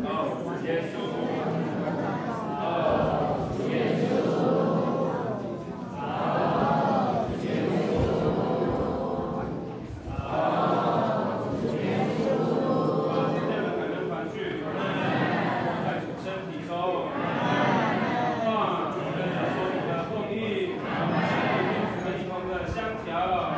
哦，直接修。你的后羿。的相条。